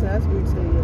that's that's weird.